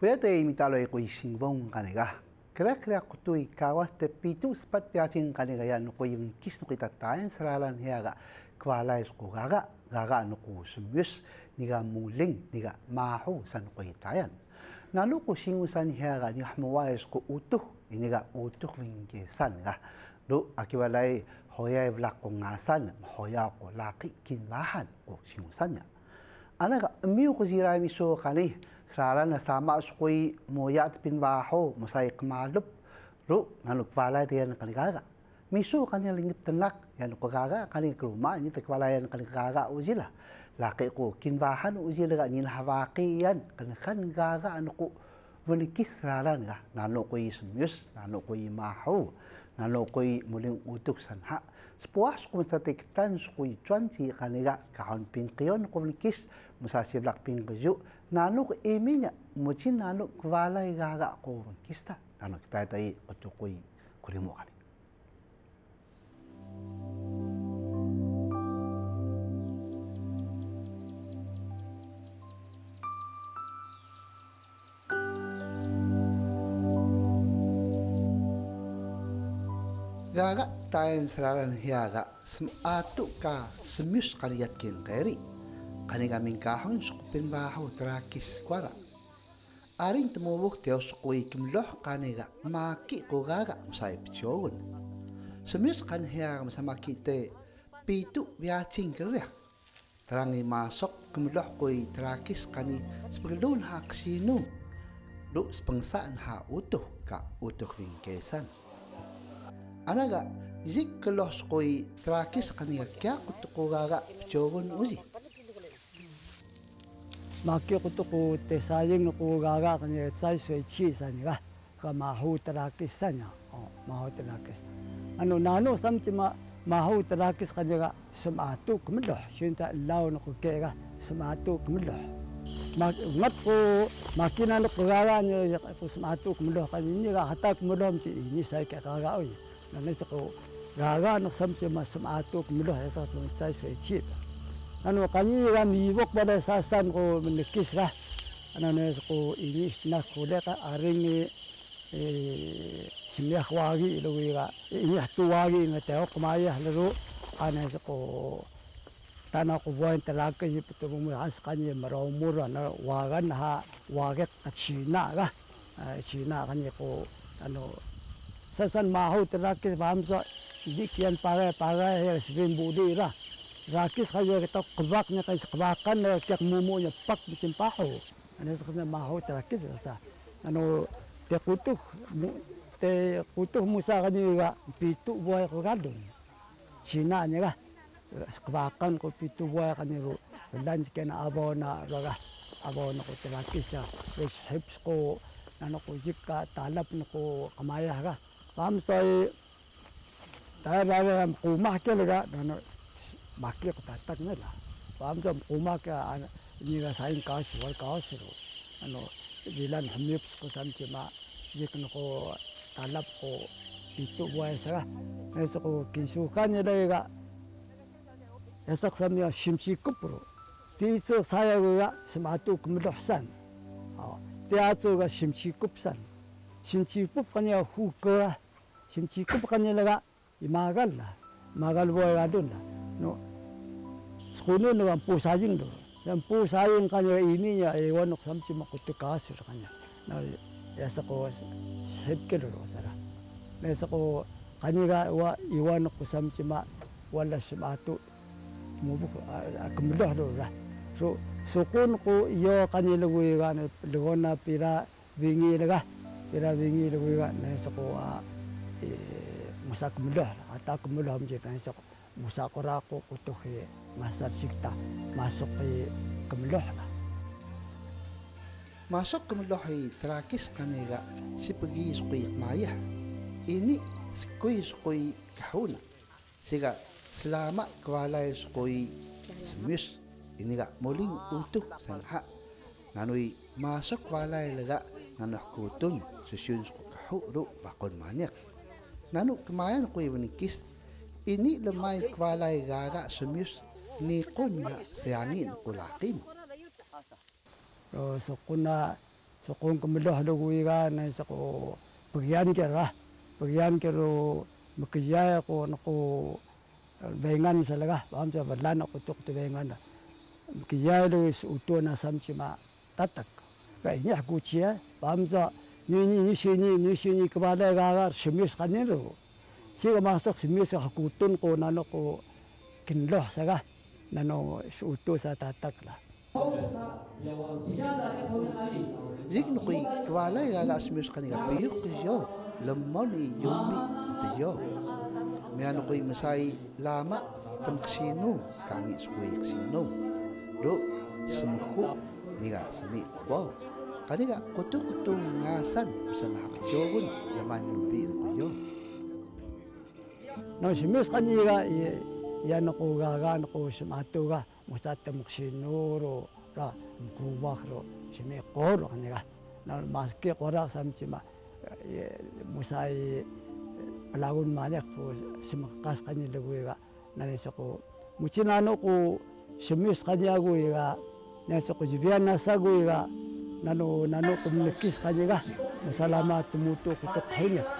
Kuya imitalo ay ko'y singbong kanega. Kira-kira ko to'y kawas te pitu sepat piating kanega yan ko yung kis kita tayo saralan hiyaga kwalay ko gaga gaga no ko sumyus niga muling niga maho san ko itayan. Nalo ko singusan hiyaga ni hamawais ko utuh iniga utuh wingkesan ga. Do akiwalay hoya vlak ko ngasan hoya ko laki kinwahan ko singusannya. Anaga miu ko zirai miso kani srala na sama skui moyat pin baho mosai kmalup ru naluk vala dia na kani gaga miso kanya lingip tenak yan ko gaga kani kruma ni te kwala yan kani gaga uzila laki ko kinbahan uzila ga. Nin hawaki yan kani kan gaga ko vani kisrala nga nano ko ismyus nano ko maho nano ko muling utuk sanha sepuas ko matatiktan ko chuan si kaniga kahon pin kiyon ko kis musasiblak pin gazu nanuk iminya mucin nanuk kwala gaga ko kista nanuk tai tai otukui kurimu kali gaga tayen seraran hiaga sem atu ka semus kaliat kin keri kani kaming kahon sukupin bahaw trakis kwara. Aring tumubok tiyaw sukui kimloh kaniga maki ko gaga masay pichogon. Sumis kan hiya masamaki te pitu. Terangi masok kimloh koi trakis kani sepagdun hak sinu. Do sepengsaan ha utuh ka utuh vingkesan. Anaga zik kelos koi trakis kani kya kutuko gaga pichogon uzi. Maki ko to ko te saying no ko gaga kan ye tsai sui chi sa ni ga ka ma hu tra kis sa nya o ma hu tra kis ano nano sam chi ma ma hu tra kis ka ga sam a tu kum lo shin ta lao no ko ke ga sam a tu kum lo ma ngat ko makina no ko gaga ni ko sam a tu kum lo ka ni ga hata kum lo chi ni sai ka gaga oi na ne ko gaga no sam chi ma sam a tu kum lo ya sa tsai sui chi ano kani ra mi bok bada sasan ko menikis ra ano ne ko inis na ko le ka aring ni simya khwagi lo wi ga ini hatu wagi nga te ko mai ha lo ana se ko tana ko buan tala ka yi puto mo has kani na wagan ha wage ka china ga china kani ko ano sasan mahu tala ke bamso dikian paga paga ya sibin budi ra rakis kaya kita kebak nya kaya kebakan na kyak mumu nya pak bikin paho. Ana sa kanya maho terakis sa. Ano te kutuh te kutuh musa kanya ga pitu buaya ko gadon Cina nya ga. Kebakan ko pitu buaya kanya ro lan kena abo na raga abo na ko terakis sa wis hips ko ano ko jika talap na ko kamaya ga. Pam soy tayo kumah ke laga ano maki ko tatak na la pam jam uma ka ni ga sain ka si wal ka si ro ano bilan hamip ko sam ti ma jik no ko talap ko itu buai sa na sa ko kinsu kan ni ga esak sam ya shimshi kupro ti tso saya ga smatu kumdo san ha ti a tso ga shimshi kupsan shimshi kup kan ya hu ko shimshi kup kan ni ga imagal la magal buai ga dun la no kuno no ang pusaying do. Yang pusaying kanya ini niya ewan nok samsi makuti kasir kanya. Na yasa ko kilo ro sara. Nesa ko kanya wa iwan nok samsi ma wala simatu mubuk kemudah do lah. So sukun ko iyo kanya lugu iga na lugu na pira wingi laga pira wingi lugu iga nesa ko musa kemudah ata kemudah mjita nesa ko musa ko rako kutuh masar sikta masuk ke kemeloh lah. Masuk ke meloh trakis kanega si pergi sukui maya. Ini sukui sukui kahuna. Siga selama kualai sukui semis ini gak muling utuh sanha. Nanui masuk kualai lega nanuh kutun susun suku kahu ru bakon maniak. Nanu kemayan kui menikis ini lemai kualai gaga semis ni kunya seangin kulakim. So kuna so kung kumilo haluguiga na sa ko pagyan kera pagyan kero makijaya ko nako bengan salaga paham sa badlan ako tuk tu bengan makijaya lo is uto na samchima tatak. Kaya niya kuchiya paham sa ni ni ni sini ni sini gagar semis kaniro siya masuk semis hakutun ko nano ko kinloh saga. Nano uto sa tatak lah zik no kui kwala ya ga smis kani ga piyo kiyo lemon i yumi tiyo me ano kui masai lama tam ksino kangi skui ksino do semhu ni ga semi bo kani ga kutu kutu ngasan نسميس قنيغا يا نقوغا غا نقوش معتوغا مسات مقشينورو را مكوباخرو شمي قور قنيغا نال ماسكي قورا سامتي ما مساي بلاغون مالك سم قاس قني لغويغا نالسقو مچنا نقو شميس قنيغويغا نالسقو جبيان ناساغويغا نانو نانو قملكيس قنيغا مسالامات موتو كتقحينيغا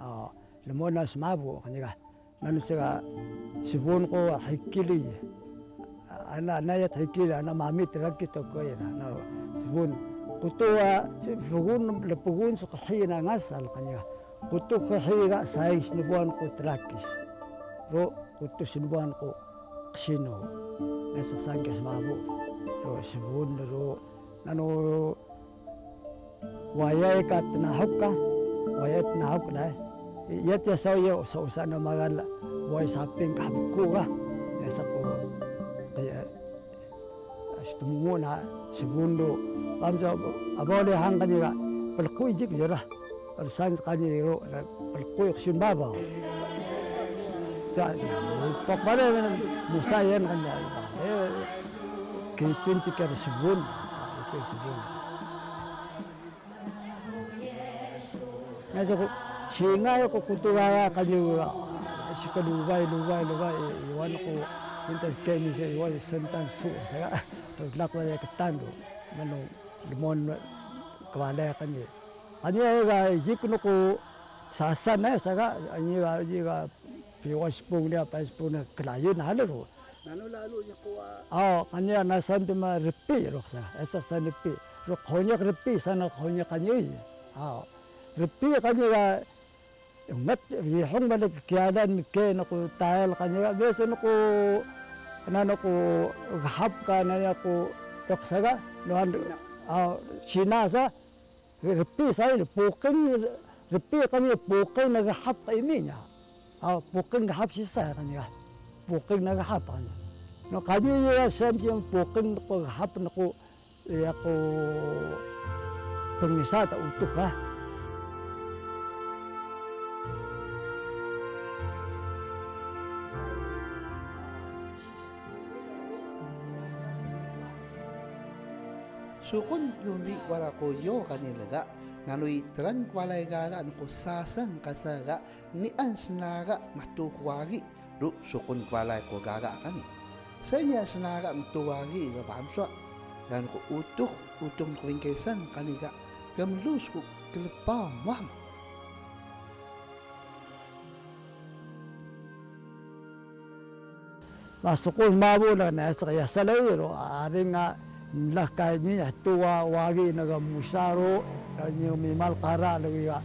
waga na singa ko kamaru ko kala niga kanya mikis lamat nito masalama kemit sa abo di han ye tong ye tong su ye na na sa ko ibian na sa lagu ga na sa ko mo hada ya ko ro ro ndi ko ga mas ko misilis ko nasan ko na ko nikis kanya ah lemona smabu kanya ga nanu sa sibun ko hikili ana na ya hikili ana mamit rakito ko ya na sibun kutua fugun lepugun sa kahina ngasal kanya kutu kahina sayang sinubuan ko trakis ro kutu sinubuan ko kasino nasa sangkas mabu ro sibun ro nano wayay ka tinahap ka wayay tinahap na yat ya sa iyo sa usa na magal way saping kabko ka nasa ko kaya stumungo na segundo kamsa abole hang kaniga palkuy jik jara al san kaniro palkuy ksin baba ta pakbare musayan kanya eh kitin tikar sebun ke sebun ngajo singa ko kutuwa kanyo sikaluway luway luway iwan ko Minta kemi sa iwan sentan su sa lakwa ya ketando mano limon kawala kanye anya ga jikno ko sasa na saga anya ga ji ga piwa spung dia pa spung na klayo na halo nano lalo niya ko ah kanya na san ma repi ro sa esa san repi ro konya repi sana konya kanye ah repi kanya ga ngat vi hong balik kiadan ke na ko tael kanya beso na ko nano ko hap ka na ko toksaga noan a china sa repi sa poken repi kami poken na hap ini nya a poken hap si sa kanya poken na hap kanya no kami ya sem yang poken ko hap na ko ya ko pengisa ta utuh lah sukun yumi yo kanilaga nganui terang kwalai gaga anu ko sasan kasaga. Ni an senaga matu kwagi ru sukun kwalai ko gaga kani. Senya senaga matu wagi ga bamswa dan ko utuh utuh ko ingkesan kaniga gamlus ko kelepa mam masukul mabu na nasa kaya nga lah kay niya tuwa wagi naga musaro kanyo mimal kara lagi ga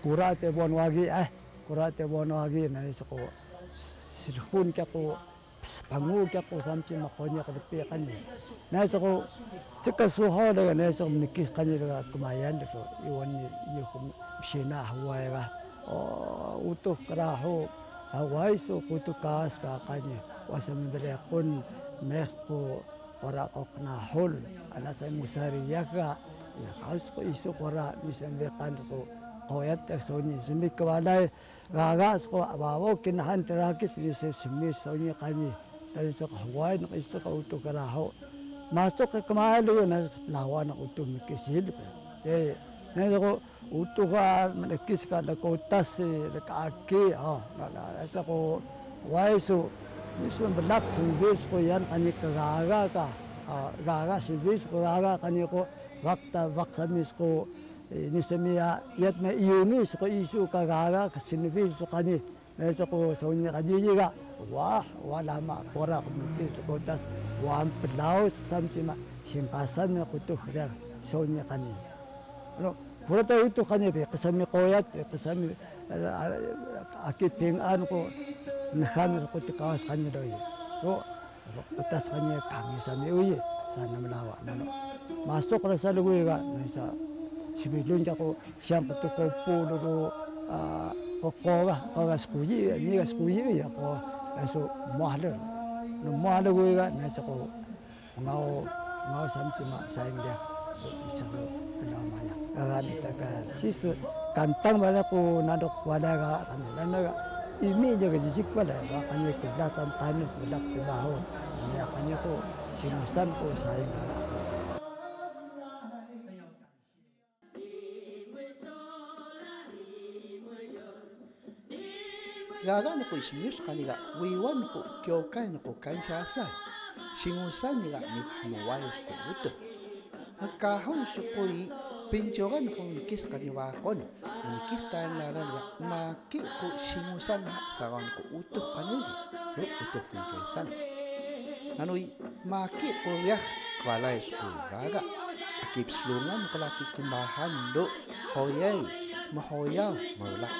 kura te bon wagi eh kura te bon wagi na isa ko sirhun kya ko pangu kya ko samchi makonya ka depi kanya na isa ko cika suho daga na isa ko nikis kanya daga kumayan daga iwan yukum sina hawaii ga utuh karaho hawaii so kutu kaas ka kanya wasam dari kun meh ko ora ko kena hol ana sa musari yaga ya kaus ko isu kora misan de kan ko koyat te soni simi kwalai gaga ko abawo kinahan terakis ni se simi soni kani dari so hawai no isu ko utu kara ho masuk ke kemalu na lawan utu mikisil eh na ko utu ka menekis ka da ko tas da ka aki ha na na sa ko wai su misu belak sibis ko yan kani kagaga ka gaga sibis ko gaga kani ko wakta waksa mis ko ni semia yat na iuni ko isu ka gaga ka sinibis ko kani na sa ko sa unya kani ga wah wala ma kora ko mitis ko tas wan pelau sima simpasan ko tu khra sa unya kani no Purata itu kanya be kasami koyat kasami akiting an ko nakhan ko tikawas kanya doy. So utas kanya kami sami uye sana menawa nano. Masuk ra sa luwi ga sa sibilun ja ko siyam patu ko pulo do ko ko ga ko ga skuji ni ga skuji ya ko so mahal. No mahal gue ga na sa ko ngau ngau samti ma saing dia. Isa ko namanya. Agan taka sis kantang bala ko nadok wala ga kanila ga imi jaga jijik bala ga kanya ko datan tanit budak ko baho. Kanya ko sinusan ko saing ga. gaga no ko ismius kaniga wiwan ko kyokai no ko kansha sa singusan ni ga ni muwayos ko uto Nagkahon sa ko'y pinjogan kung nikis kaniwa kon. kita yang lah lah lah maki ku singu sana ku utuh panuji lu utuh fikir sana. Anu maki ku liah ya, kuala isku gaga akib selungan kelaki kembahan do hoyai mahoyau mahulah